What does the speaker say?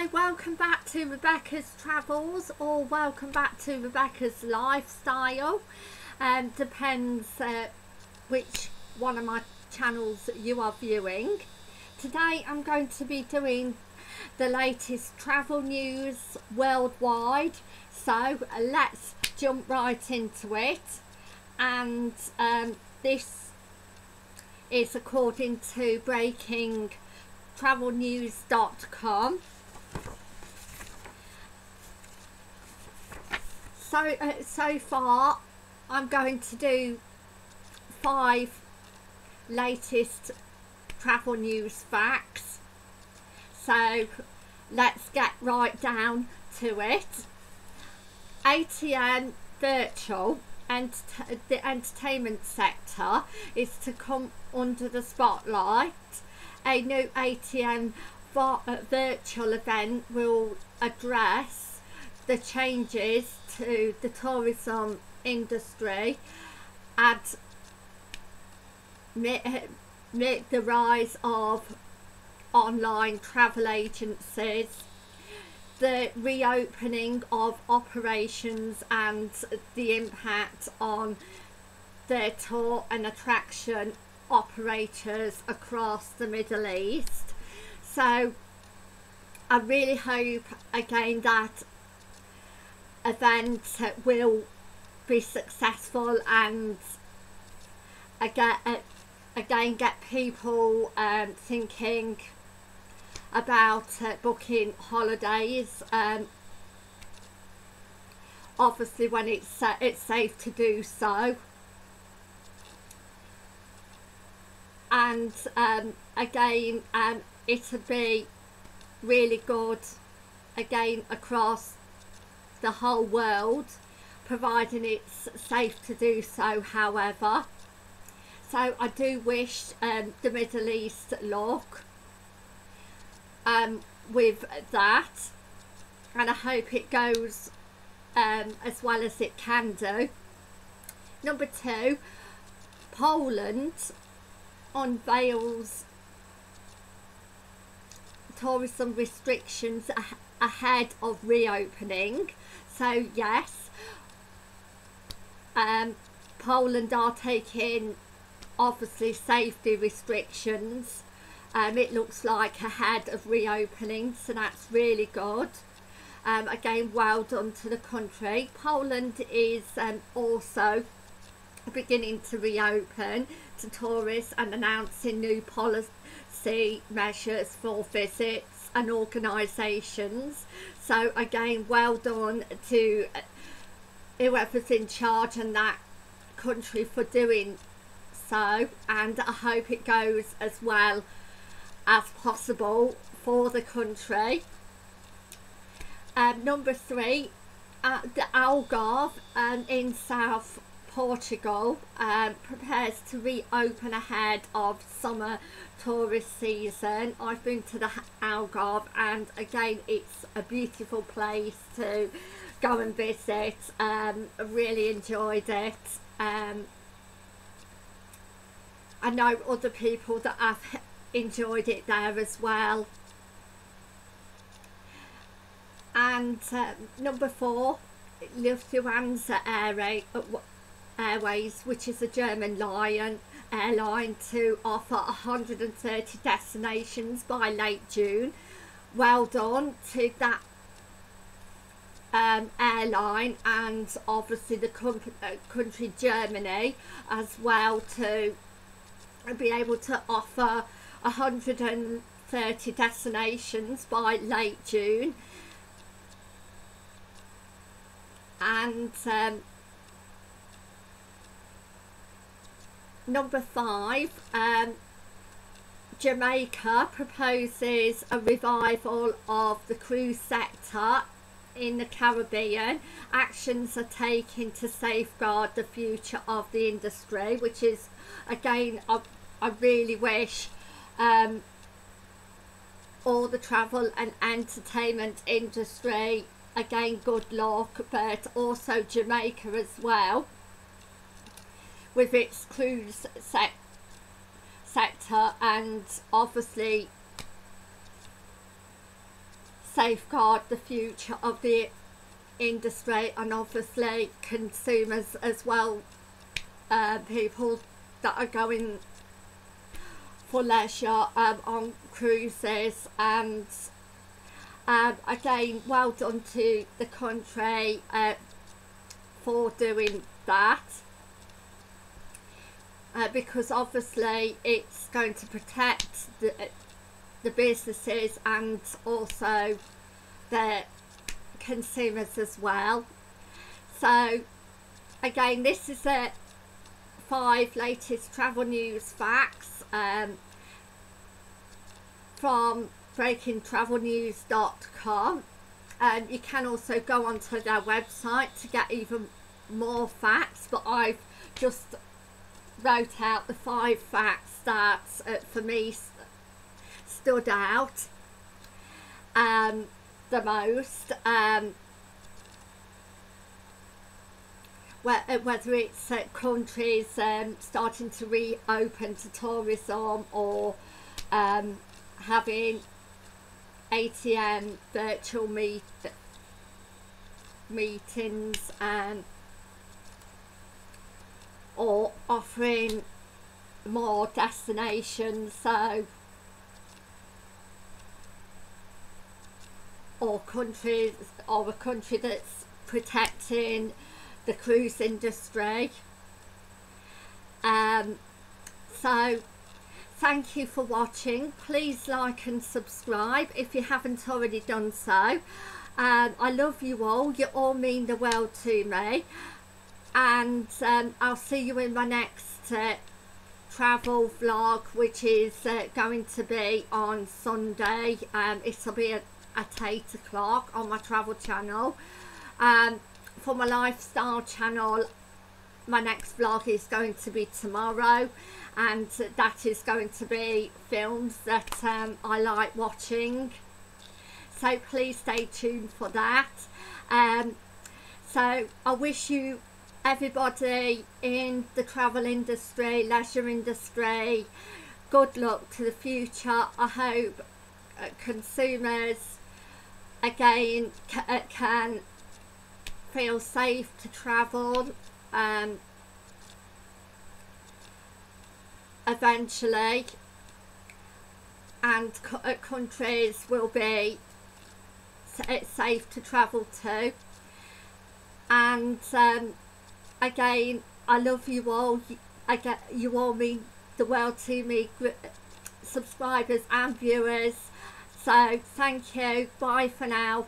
Hi, welcome back to Rebecca's Travels or welcome back to Rebecca's Lifestyle. Um, depends uh, which one of my channels you are viewing. Today I'm going to be doing the latest travel news worldwide. So let's jump right into it. And um, this is according to breakingtravelnews.com. So, uh, so far I'm going to do five latest travel news facts. So let's get right down to it. ATM Virtual and the entertainment sector is to come under the spotlight. A new ATM uh, virtual event will address the changes to the tourism industry and the rise of online travel agencies the reopening of operations and the impact on their tour and attraction operators across the Middle East. So I really hope again that event will be successful and again, again get people um, thinking about uh, booking holidays um, obviously when it's uh, it's safe to do so. And um, again um, it'll be really good again across the whole world providing it's safe to do so however so I do wish um, the Middle East luck um, with that and I hope it goes um, as well as it can do. Number two, Poland unveils tourism restrictions ahead of reopening. So yes, um, Poland are taking obviously safety restrictions. Um, it looks like ahead of reopening so that's really good. Um, again well done to the country. Poland is um, also beginning to reopen to tourists and announcing new policy measures for visits and organisations so again well done to whoever's in charge in that country for doing so and I hope it goes as well as possible for the country. Um, number three, uh, the Algarve um, in South Portugal um, prepares to reopen ahead of summer tourist season. I've been to the Algarve and again it's a beautiful place to go and visit. Um, really enjoyed it. Um, I know other people that have enjoyed it there as well and uh, number four Lufthansa Airways which is a German lion airline to offer 130 destinations by late June. Well done to that um, airline and obviously the uh, country Germany as well to be able to offer 130 destinations by late June. And um, number five um, Jamaica proposes a revival of the cruise sector in the Caribbean. Actions are taken to safeguard the future of the industry which is again I, I really wish um, all the travel and entertainment industry again good luck but also Jamaica as well with its cruise sec sector and obviously safeguard the future of the industry and obviously consumers as well uh, people that are going for leisure um, on cruises and um, again well done to the country uh, for doing that uh, because obviously it's going to protect the, the businesses and also the consumers as well. So again this is a five latest travel news facts um, from breakingtravelnews.com um, you can also go onto their website to get even more facts but I've just wrote out the five facts that uh, for me stood out um, the most um, uh, whether it's uh, countries um, starting to reopen to tourism or um, having ATM virtual meet meetings and or offering more destinations so or countries or a country that's protecting the cruise industry. Um, so thank you for watching. Please like and subscribe if you haven't already done so. Um, I love you all. You all mean the world to me and um, I'll see you in my next uh, travel vlog which is uh, going to be on Sunday. Um, it'll be at, at 8 o'clock on my travel channel. Um, for my lifestyle channel my next vlog is going to be tomorrow. And that is going to be films that um, I like watching. So please stay tuned for that. Um, so I wish you everybody in the travel industry leisure industry good luck to the future. I hope uh, consumers again uh, can feel safe to travel um, eventually. And uh, countries will be safe to travel to. And um, again I love you all. I get you all mean the world to me subscribers and viewers. So thank you. Bye for now